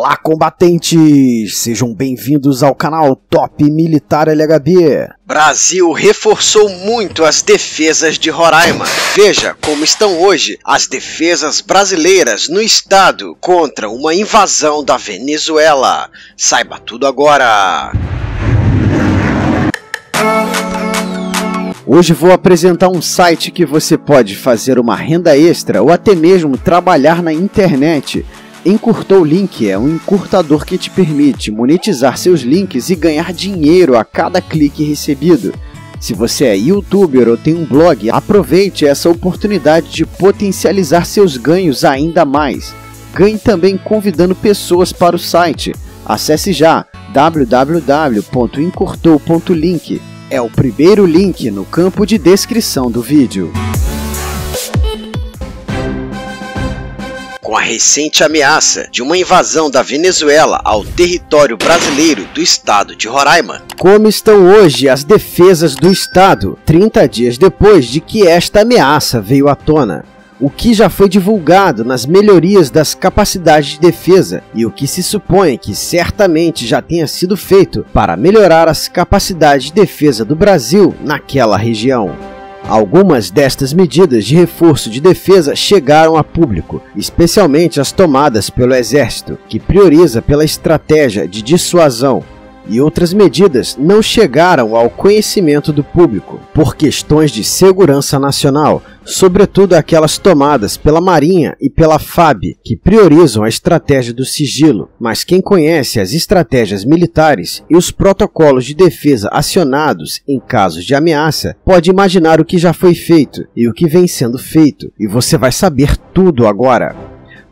Olá, combatentes! Sejam bem-vindos ao canal Top Militar LHB. Brasil reforçou muito as defesas de Roraima. Veja como estão hoje as defesas brasileiras no estado contra uma invasão da Venezuela. Saiba tudo agora! Hoje vou apresentar um site que você pode fazer uma renda extra ou até mesmo trabalhar na internet. Encurtou Link é um encurtador que te permite monetizar seus links e ganhar dinheiro a cada clique recebido. Se você é youtuber ou tem um blog, aproveite essa oportunidade de potencializar seus ganhos ainda mais. Ganhe também convidando pessoas para o site. Acesse já www.encurtou.link é o primeiro link no campo de descrição do vídeo. Com a recente ameaça de uma invasão da Venezuela ao território brasileiro do estado de Roraima. Como estão hoje as defesas do estado, 30 dias depois de que esta ameaça veio à tona? o que já foi divulgado nas melhorias das capacidades de defesa e o que se supõe que certamente já tenha sido feito para melhorar as capacidades de defesa do Brasil naquela região. Algumas destas medidas de reforço de defesa chegaram a público, especialmente as tomadas pelo Exército, que prioriza pela estratégia de dissuasão, e outras medidas não chegaram ao conhecimento do público por questões de segurança nacional, sobretudo aquelas tomadas pela Marinha e pela FAB, que priorizam a estratégia do sigilo. Mas quem conhece as estratégias militares e os protocolos de defesa acionados em casos de ameaça, pode imaginar o que já foi feito e o que vem sendo feito, e você vai saber tudo agora.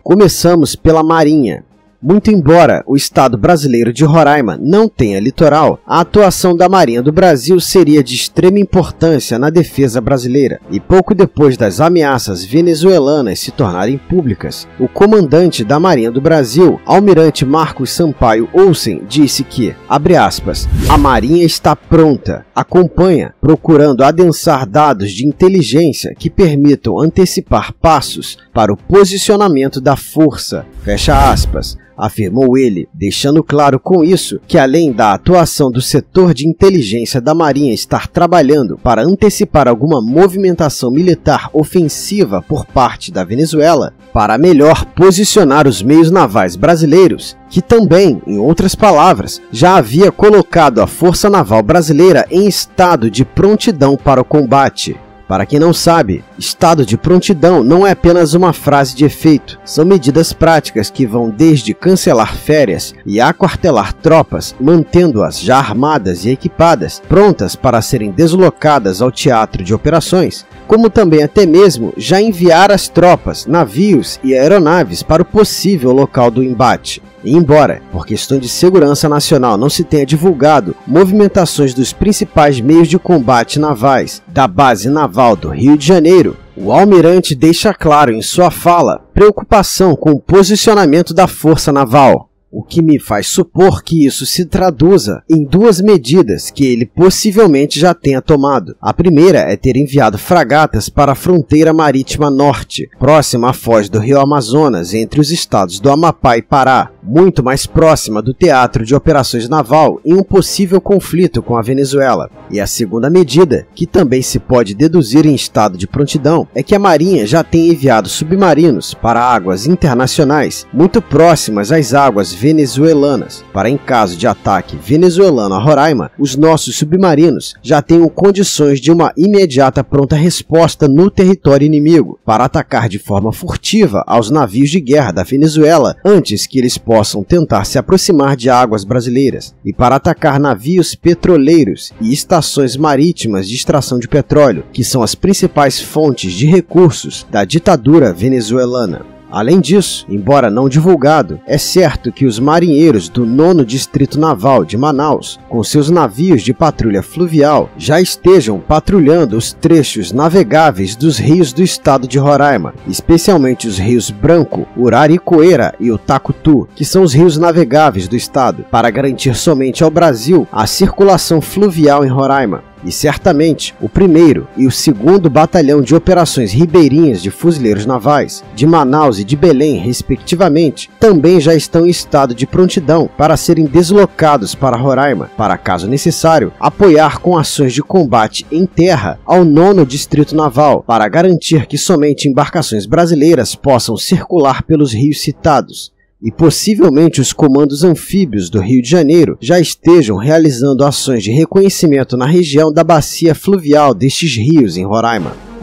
Começamos pela Marinha. Muito embora o estado brasileiro de Roraima não tenha litoral, a atuação da Marinha do Brasil seria de extrema importância na defesa brasileira. E pouco depois das ameaças venezuelanas se tornarem públicas, o comandante da Marinha do Brasil, almirante Marcos Sampaio Olsen, disse que, abre aspas, a Marinha está pronta, acompanha, procurando adensar dados de inteligência que permitam antecipar passos para o posicionamento da força, fecha aspas, afirmou ele, deixando claro com isso que, além da atuação do setor de inteligência da Marinha estar trabalhando para antecipar alguma movimentação militar ofensiva por parte da Venezuela, para melhor posicionar os meios navais brasileiros, que também, em outras palavras, já havia colocado a Força Naval Brasileira em estado de prontidão para o combate. Para quem não sabe, estado de prontidão não é apenas uma frase de efeito, são medidas práticas que vão desde cancelar férias e aquartelar tropas, mantendo-as já armadas e equipadas, prontas para serem deslocadas ao teatro de operações, como também até mesmo já enviar as tropas, navios e aeronaves para o possível local do embate. E embora, por questão de segurança nacional, não se tenha divulgado movimentações dos principais meios de combate navais da base naval do Rio de Janeiro, o almirante deixa claro em sua fala preocupação com o posicionamento da força naval o que me faz supor que isso se traduza em duas medidas que ele possivelmente já tenha tomado. A primeira é ter enviado fragatas para a fronteira marítima norte, próxima à foz do rio Amazonas, entre os estados do Amapá e Pará, muito mais próxima do teatro de operações naval em um possível conflito com a Venezuela. E a segunda medida, que também se pode deduzir em estado de prontidão, é que a Marinha já tem enviado submarinos para águas internacionais muito próximas às águas venezuelanas, para em caso de ataque venezuelano a Roraima, os nossos submarinos já tenham condições de uma imediata pronta resposta no território inimigo, para atacar de forma furtiva aos navios de guerra da Venezuela antes que eles possam tentar se aproximar de águas brasileiras, e para atacar navios petroleiros e estações marítimas de extração de petróleo, que são as principais fontes de recursos da ditadura venezuelana. Além disso, embora não divulgado, é certo que os marinheiros do 9 Distrito Naval de Manaus, com seus navios de patrulha fluvial, já estejam patrulhando os trechos navegáveis dos rios do estado de Roraima, especialmente os rios Branco, Uraricoeira e o Tacutu, que são os rios navegáveis do estado, para garantir somente ao Brasil a circulação fluvial em Roraima. E certamente o primeiro e o segundo batalhão de operações ribeirinhas de fuzileiros navais de Manaus e de Belém, respectivamente, também já estão em estado de prontidão para serem deslocados para Roraima, para caso necessário, apoiar com ações de combate em terra ao nono distrito naval, para garantir que somente embarcações brasileiras possam circular pelos rios citados, e possivelmente os comandos anfíbios do Rio de Janeiro já estejam realizando ações de reconhecimento na região da bacia fluvial destes rios em Roraima.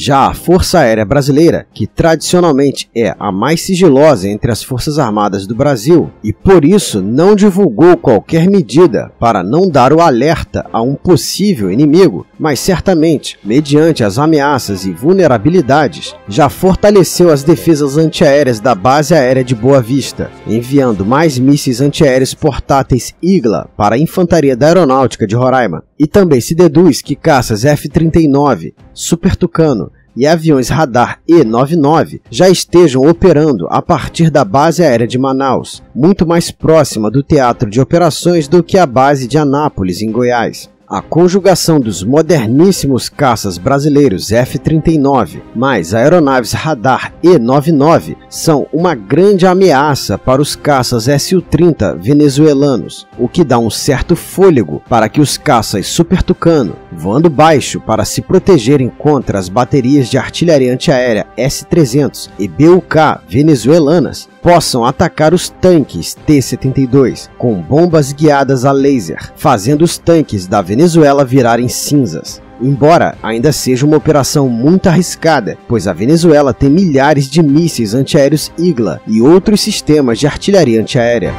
Já a Força Aérea Brasileira, que tradicionalmente é a mais sigilosa entre as Forças Armadas do Brasil e por isso não divulgou qualquer medida para não dar o alerta a um possível inimigo, mas certamente, mediante as ameaças e vulnerabilidades, já fortaleceu as defesas antiaéreas da Base Aérea de Boa Vista, enviando mais mísseis antiaéreos portáteis Igla para a Infantaria da Aeronáutica de Roraima. E também se deduz que caças F-39, Super Tucano e aviões radar E-99 já estejam operando a partir da base aérea de Manaus, muito mais próxima do teatro de operações do que a base de Anápolis, em Goiás. A conjugação dos moderníssimos caças brasileiros F-39 mais aeronaves radar E-99 são uma grande ameaça para os caças Su-30 venezuelanos, o que dá um certo fôlego para que os caças Super Tucano, voando baixo para se protegerem contra as baterias de artilharia antiaérea S-300 e BUK venezuelanas, possam atacar os tanques T-72 com bombas guiadas a laser, fazendo os tanques da Venezuela virarem cinzas. Embora ainda seja uma operação muito arriscada, pois a Venezuela tem milhares de mísseis antiaéreos Igla e outros sistemas de artilharia antiaérea.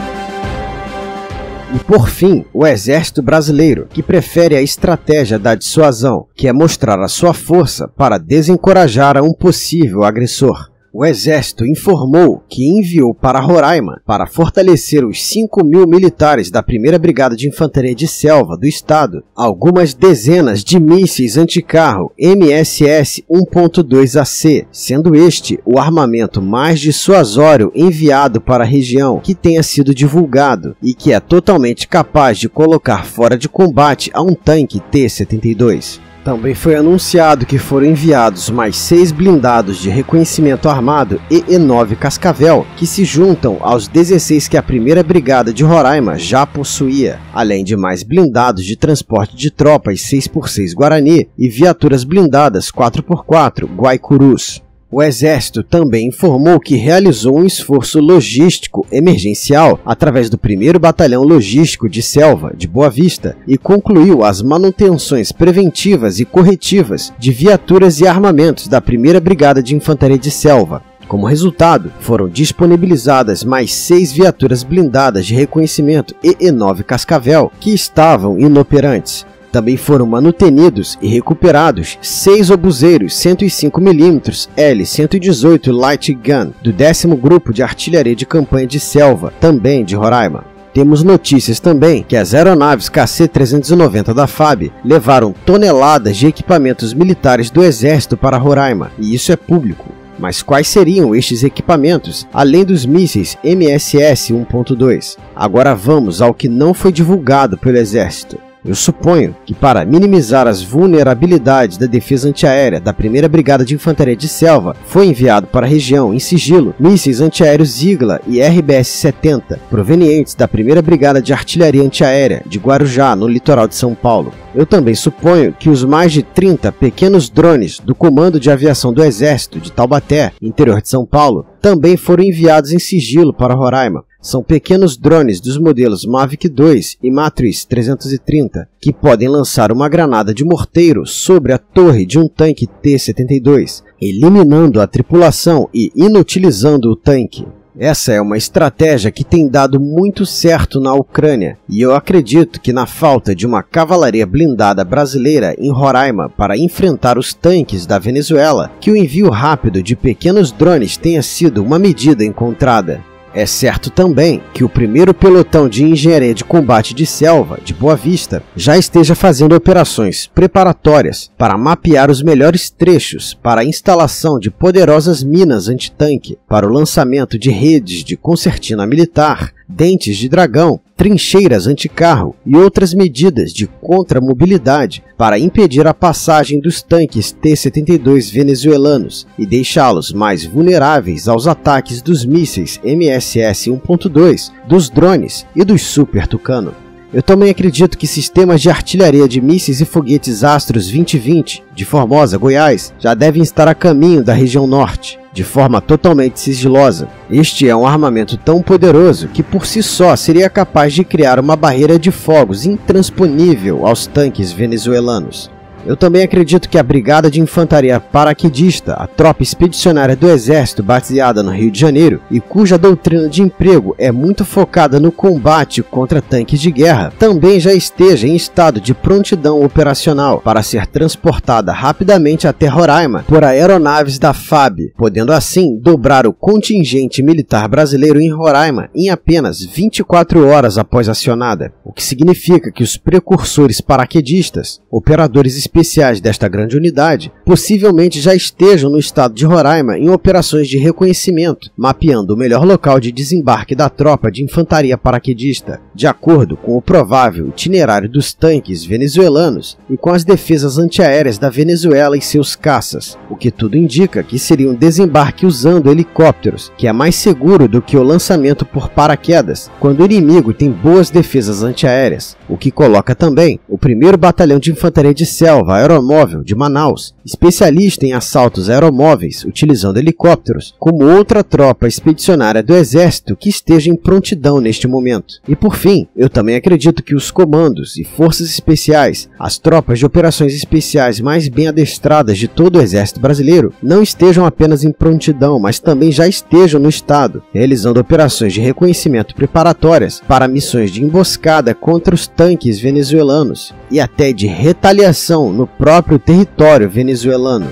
E por fim, o exército brasileiro, que prefere a estratégia da dissuasão, que é mostrar a sua força para desencorajar a um possível agressor. O exército informou que enviou para Roraima para fortalecer os 5 mil militares da 1 Brigada de Infantaria de Selva do estado algumas dezenas de mísseis anticarro MSS 1.2AC, sendo este o armamento mais dissuasório enviado para a região que tenha sido divulgado e que é totalmente capaz de colocar fora de combate a um tanque T-72. Também foi anunciado que foram enviados mais seis blindados de reconhecimento armado EE-9 Cascavel, que se juntam aos 16 que a primeira brigada de Roraima já possuía, além de mais blindados de transporte de tropas 6x6 Guarani e viaturas blindadas 4x4 Guaicurus. O Exército também informou que realizou um esforço logístico emergencial através do 1 Batalhão Logístico de Selva, de Boa Vista, e concluiu as manutenções preventivas e corretivas de viaturas e armamentos da 1 Brigada de Infantaria de Selva, como resultado, foram disponibilizadas mais seis viaturas blindadas de reconhecimento EE-9 Cascavel que estavam inoperantes, também foram manutenidos e recuperados seis obuseiros 105mm L-118 Light Gun do 10 Grupo de Artilharia de Campanha de Selva, também de Roraima. Temos notícias também que as aeronaves KC-390 da FAB levaram toneladas de equipamentos militares do Exército para Roraima, e isso é público. Mas quais seriam estes equipamentos, além dos mísseis MSS 1.2? Agora vamos ao que não foi divulgado pelo Exército. Eu suponho que para minimizar as vulnerabilidades da defesa antiaérea da 1 Brigada de Infantaria de Selva, foi enviado para a região em sigilo mísseis antiaéreos Igla e RBS-70, provenientes da 1 Brigada de Artilharia Antiaérea de Guarujá, no litoral de São Paulo. Eu também suponho que os mais de 30 pequenos drones do Comando de Aviação do Exército de Taubaté, interior de São Paulo, também foram enviados em sigilo para Roraima. São pequenos drones dos modelos Mavic 2 e Matrix 330 que podem lançar uma granada de morteiro sobre a torre de um tanque T-72, eliminando a tripulação e inutilizando o tanque. Essa é uma estratégia que tem dado muito certo na Ucrânia, e eu acredito que na falta de uma cavalaria blindada brasileira em Roraima para enfrentar os tanques da Venezuela, que o envio rápido de pequenos drones tenha sido uma medida encontrada. É certo também que o primeiro pelotão de engenharia de combate de selva de Boa Vista já esteja fazendo operações preparatórias para mapear os melhores trechos para a instalação de poderosas minas antitanque, para o lançamento de redes de concertina militar, dentes de dragão, trincheiras anticarro e outras medidas de contramobilidade para impedir a passagem dos tanques T-72 venezuelanos e deixá-los mais vulneráveis aos ataques dos mísseis MSS-1.2, dos drones e dos Super Tucano. Eu também acredito que sistemas de artilharia de mísseis e foguetes Astros 2020 de Formosa, Goiás, já devem estar a caminho da região norte, de forma totalmente sigilosa. Este é um armamento tão poderoso que por si só seria capaz de criar uma barreira de fogos intransponível aos tanques venezuelanos. Eu também acredito que a Brigada de Infantaria Paraquedista, a tropa expedicionária do Exército baseada no Rio de Janeiro e cuja doutrina de emprego é muito focada no combate contra tanques de guerra, também já esteja em estado de prontidão operacional para ser transportada rapidamente até Roraima por aeronaves da FAB, podendo assim dobrar o contingente militar brasileiro em Roraima em apenas 24 horas após acionada, o que significa que os precursores paraquedistas, operadores especiais desta grande unidade possivelmente já estejam no estado de Roraima em operações de reconhecimento, mapeando o melhor local de desembarque da tropa de infantaria paraquedista, de acordo com o provável itinerário dos tanques venezuelanos e com as defesas antiaéreas da Venezuela e seus caças, o que tudo indica que seria um desembarque usando helicópteros, que é mais seguro do que o lançamento por paraquedas, quando o inimigo tem boas defesas antiaéreas, o que coloca também o primeiro batalhão de infantaria de selva Selva Aeromóvel de Manaus, especialista em assaltos aeromóveis utilizando helicópteros, como outra tropa expedicionária do Exército que esteja em prontidão neste momento. E por fim, eu também acredito que os comandos e forças especiais, as tropas de operações especiais mais bem adestradas de todo o Exército brasileiro, não estejam apenas em prontidão, mas também já estejam no Estado, realizando operações de reconhecimento preparatórias para missões de emboscada contra os tanques venezuelanos e até de retaliação no próprio território venezuelano.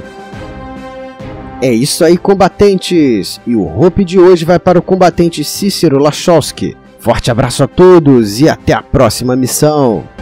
É isso aí, combatentes! E o Hope de hoje vai para o combatente Cícero Lachowski. Forte abraço a todos e até a próxima missão!